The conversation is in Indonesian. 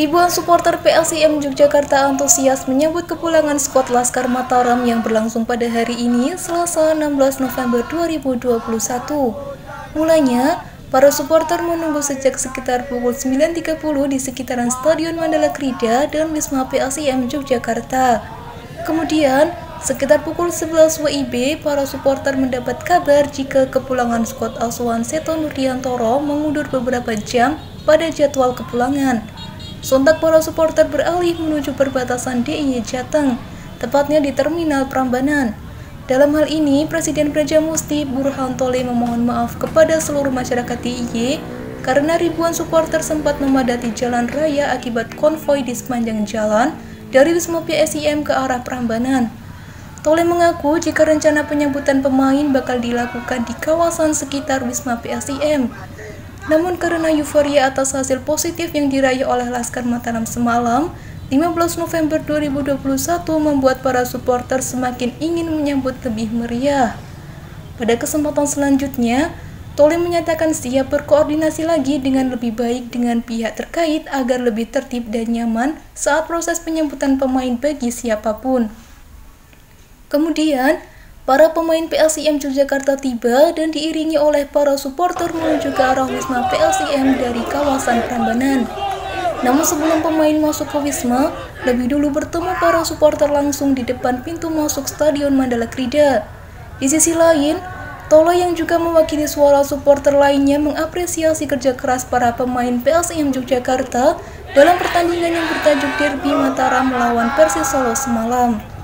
Ribuan supporter PLCM Yogyakarta antusias menyambut kepulangan skuad Laskar Mataram yang berlangsung pada hari ini, Selasa 16 November 2021. Mulanya, para supporter menunggu sejak sekitar pukul 9.30 di sekitaran Stadion Mandala Krida dan Wisma PLCM Yogyakarta. Kemudian, sekitar pukul 11 WIB, para supporter mendapat kabar jika kepulangan skuad asuhan Seto Nurdiantoro mengundur beberapa jam pada jadwal kepulangan. Sontak para supporter beralih menuju perbatasan DIY Jateng, tepatnya di Terminal Prambanan. Dalam hal ini, Presiden Praja Musti Burhan Tole memohon maaf kepada seluruh masyarakat DIY karena ribuan supporter sempat memadati jalan raya akibat konvoi di sepanjang jalan dari Wisma PSIM ke arah Prambanan. Tole mengaku jika rencana penyambutan pemain bakal dilakukan di kawasan sekitar Wisma PSIM, namun karena euforia atas hasil positif yang diraih oleh Laskar Mataram semalam, 15 November 2021 membuat para supporter semakin ingin menyambut lebih meriah. Pada kesempatan selanjutnya, Tole menyatakan siap berkoordinasi lagi dengan lebih baik dengan pihak terkait agar lebih tertib dan nyaman saat proses penyambutan pemain bagi siapa pun. Kemudian, Para pemain PLCM Yogyakarta tiba dan diiringi oleh para supporter menuju ke arah Wisma PLCM dari kawasan Prambanan. Namun sebelum pemain masuk ke Wisma, lebih dulu bertemu para supporter langsung di depan pintu masuk Stadion Mandala Krida. Di sisi lain, Tolo yang juga mewakili suara supporter lainnya mengapresiasi kerja keras para pemain PLCM Yogyakarta dalam pertandingan yang bertajuk Derby Mataram melawan Persis Solo semalam.